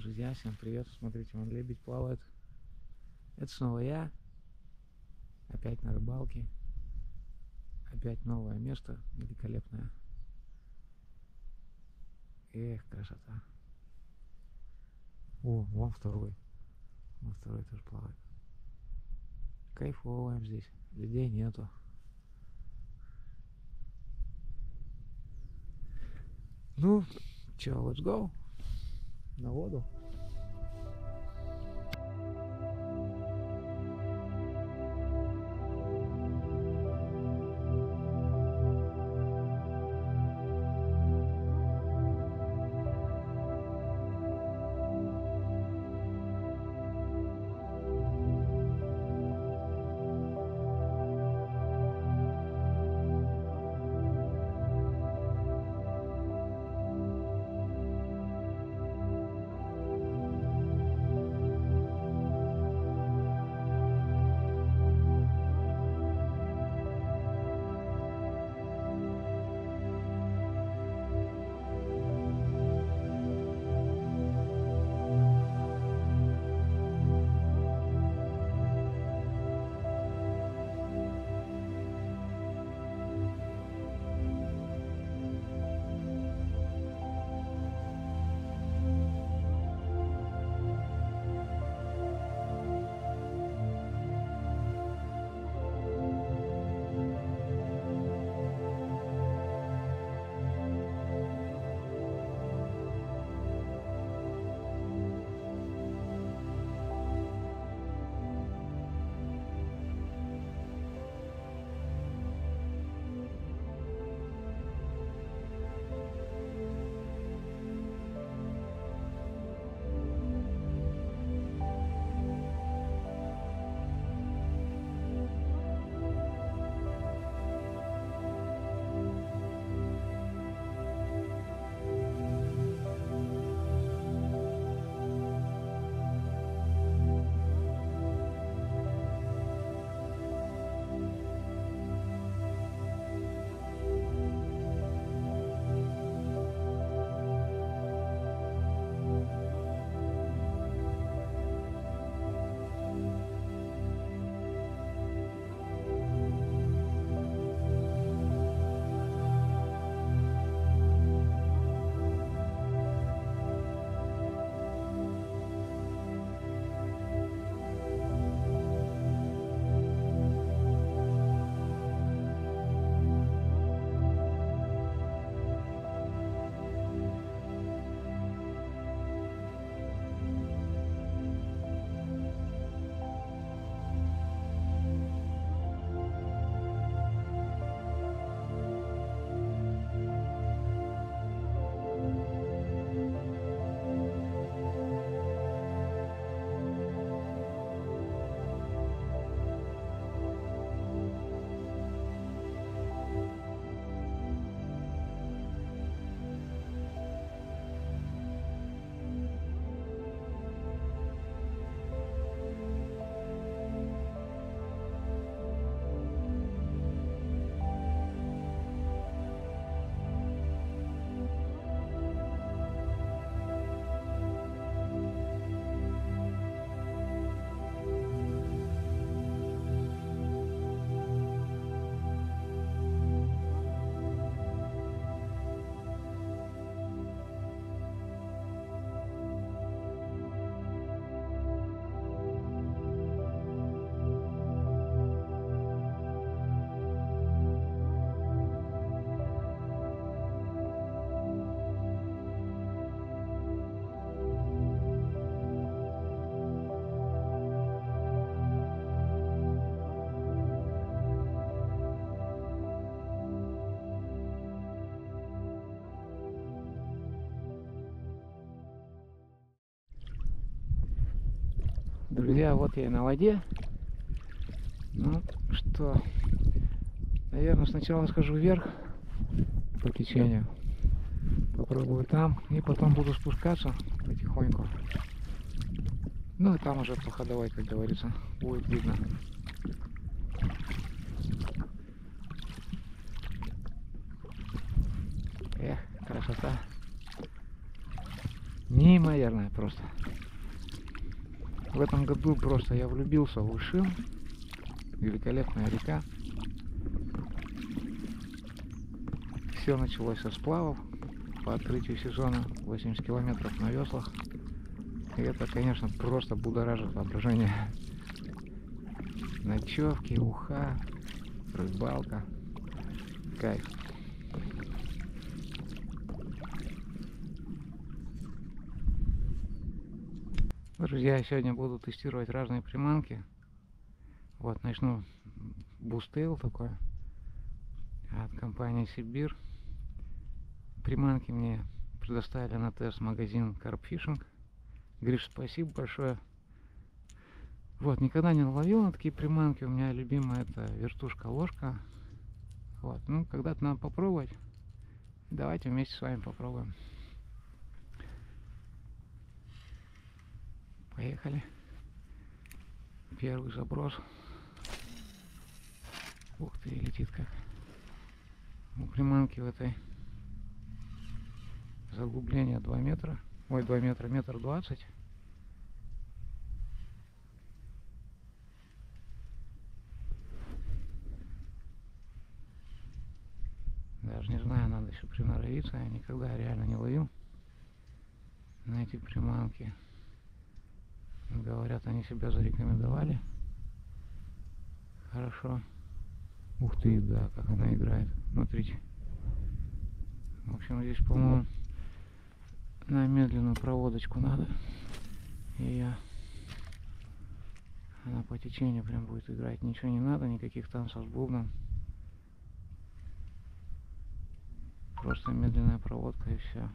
Друзья, всем привет. Смотрите, вон лебедь плавает. Это снова я. Опять на рыбалке. Опять новое место, великолепное. Эх, красота. О, вон второй. Вон второй тоже плавает. Кайфоваем здесь. Людей нету. Ну, чё, let's go на воду. Друзья, вот я и на воде. Ну что, наверное, сначала схожу вверх по течению. Попробую там. И потом буду спускаться потихоньку. Ну и там уже по ходовой, как говорится, будет видно. Эх, красота. Неимоверная просто. В этом году просто я влюбился в Ушим. Великолепная река. Все началось со сплавов по открытию сезона 80 километров на веслах. И это, конечно, просто будоражит воображение. Ночевки, уха, рыбалка. Кайф. Друзья, сегодня буду тестировать разные приманки. Вот, начну bucktail такой от компании Sibbear. Приманки мне предоставили на тест магазин Carp Fishing. Гриш, спасибо большое. Вот, никогда не ловил на такие приманки. У меня любимая это вертушка-ложка. Вот, ну, когда-то надо попробовать. Давайте вместе с вами попробуем. Поехали. Первый заброс. Ух ты, летит как. У приманки в этой заглубление 2 метра. Ой, 2 метра, метр двадцать. Даже не знаю, надо еще приноровиться. Я никогда реально не ловил на эти приманки. Говорят, они себя зарекомендовали. Хорошо. Ух ты, да, как она играет. Смотрите. В общем, здесь, по-моему, на медленную проводочку надо. И я... Она по течению прям будет играть. Ничего не надо, никаких танцев с бубном. Просто медленная проводка и все.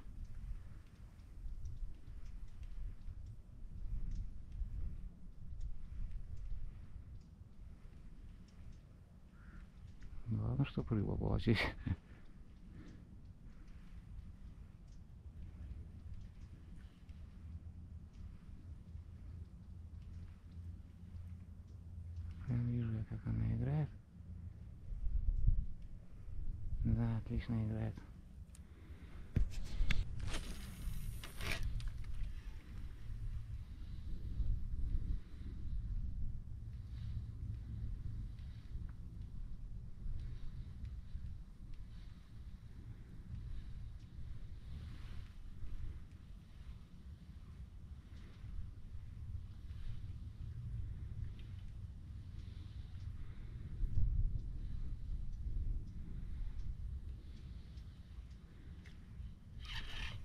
Главное, чтобы рыба была здесь. Прям вижу я, как она играет. Да, отлично играет.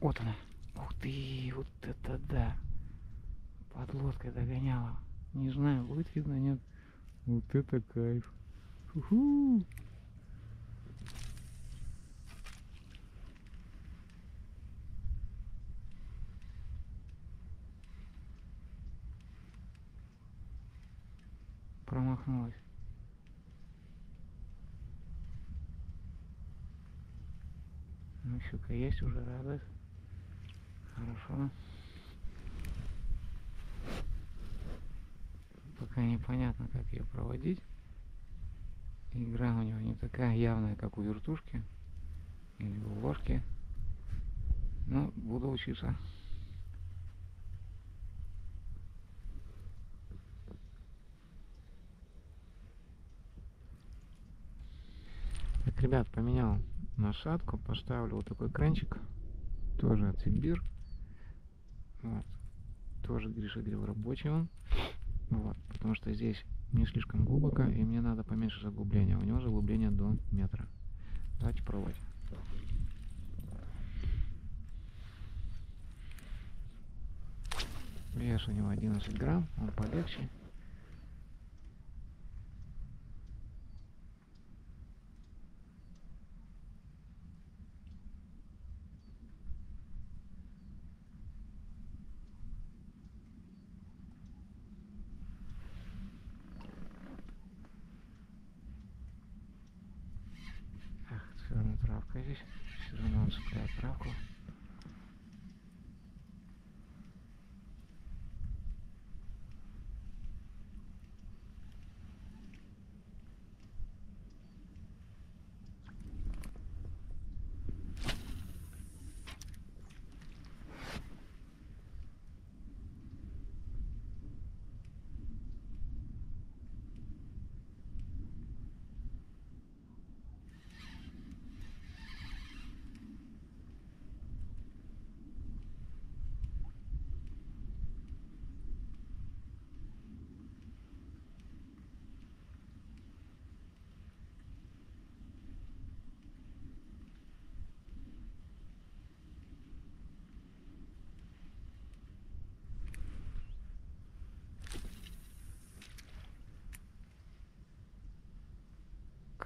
Вот она. Ух ты, вот это да. Подлодка догоняла. Не знаю, будет видно, нет. Вот это кайф. Уху. Промахнулась. Ну, щука есть уже, радость. Хорошо. Пока непонятно, как ее проводить. Игра у него не такая явная, как у вертушки или у ложки. Но буду учиться. Так, ребят, поменял насадку, поставлю вот такой кранчик, тоже от Сибир. Вот. Тоже Гриша говорил рабочий он. Вот. Потому что здесь не слишком глубоко, и мне надо поменьше заглубления. У него заглубление до метра. Давайте пробовать. Вес у него 11 грамм, он полегче. Ах, все здесь. Все равно он цепляет травку.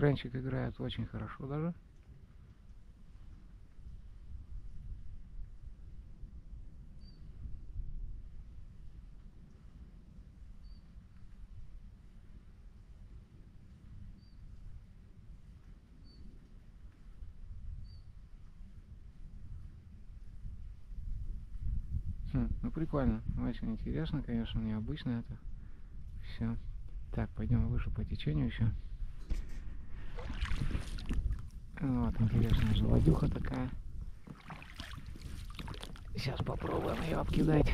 Экранчик играет очень хорошо даже. Хм, ну прикольно, очень интересно, конечно, необычно это все. Так, пойдем выше по течению еще. Вот, интересная желудюха такая. Сейчас попробуем ее обкидать.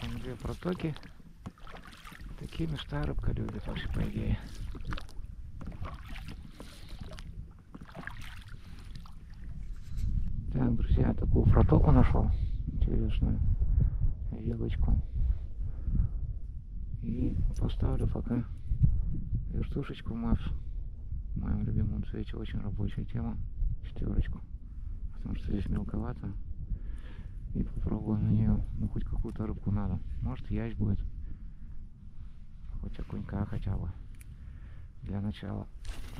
Там две протоки. Такие места рыбка любит вообще, по идее. Так, друзья, такую протоку нашел. Интересную елочку. И поставлю пока вертушечку Мавс. В моем любимом цвете очень рабочая тема. Четверочку. Потому что здесь мелковато. И попробую на нее, ну хоть какую-то рыбку надо. Может ясь будет. Хоть окунька хотя бы. Для начала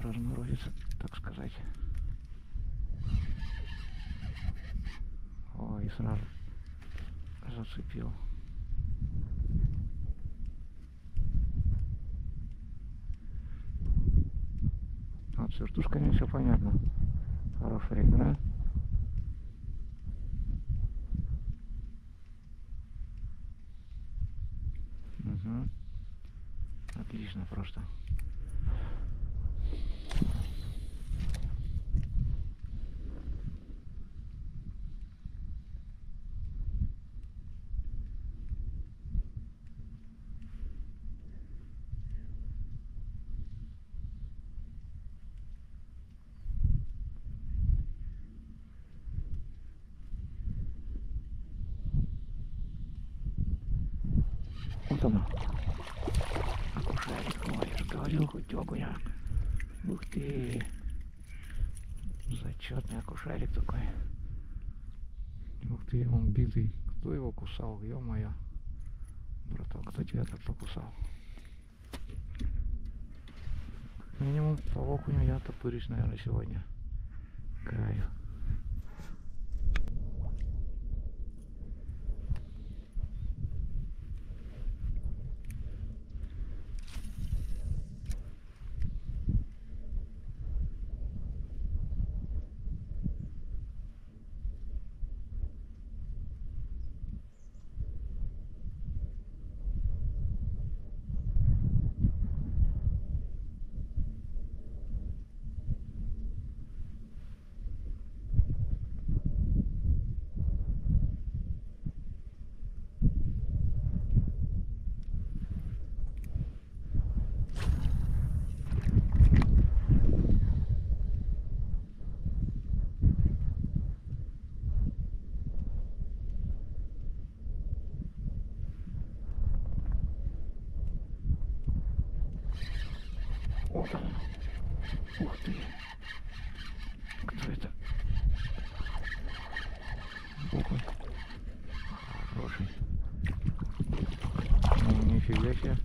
разморозиться, так сказать. Ой, сразу зацепил. Вот с вертушками все понятно. Хорошая игра. Угу. Отлично просто. Вот она. Акушерик. Ой, я же хоть окуня. Ух ты. Зачетный акушерик такой. Ух ты, он битый. Кто его кусал? Ё-моё. Браток, кто тебя так покусал? Минимум по окуню я топырюсь, наверное, сегодня. Кайф. Вот он. Ух ты. Кто это? Окунь. Хороший. Ну, нифига себе.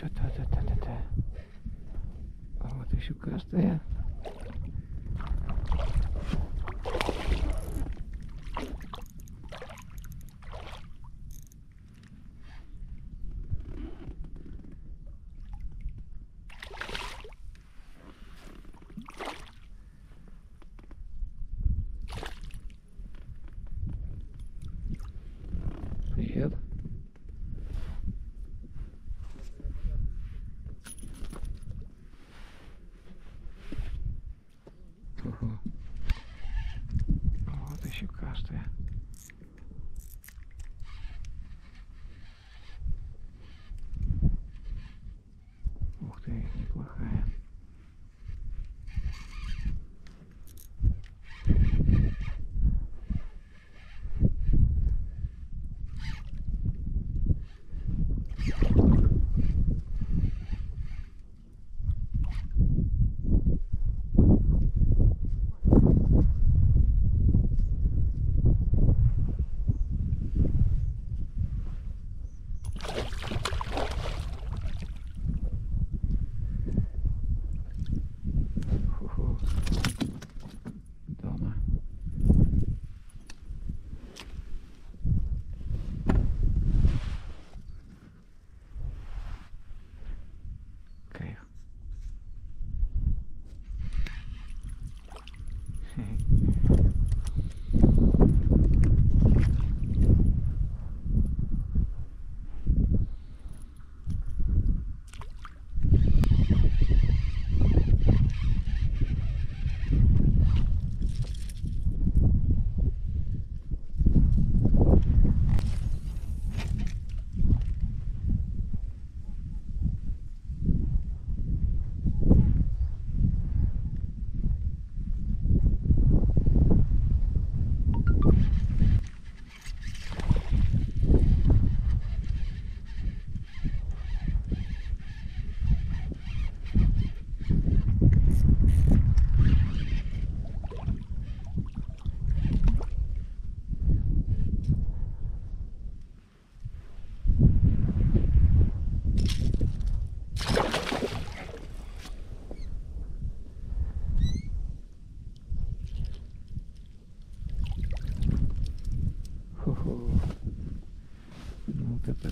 Та-та-та-та-та-та. А вот еще Ну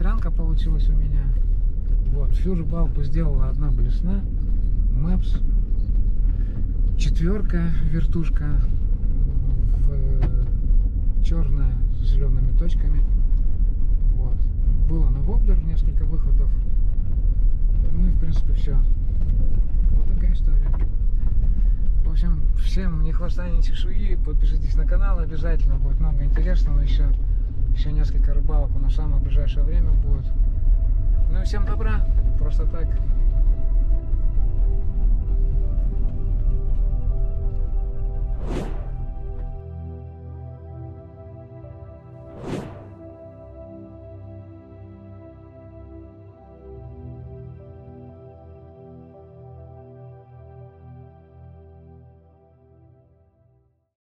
ранка получилась у меня. Вот, всю рыбалку сделала одна блесна. Мэпс. Четверка, вертушка. В черная с зелеными точками. Вот. Было на воблер несколько выходов. Ну и в принципе все. Вот такая история. В общем, всем не хвоста, ни чешуи. Подпишитесь на канал обязательно. Будет много интересного еще. Еще несколько рыбалок у нас в самое ближайшее время будет. Ну и всем добра. Просто так.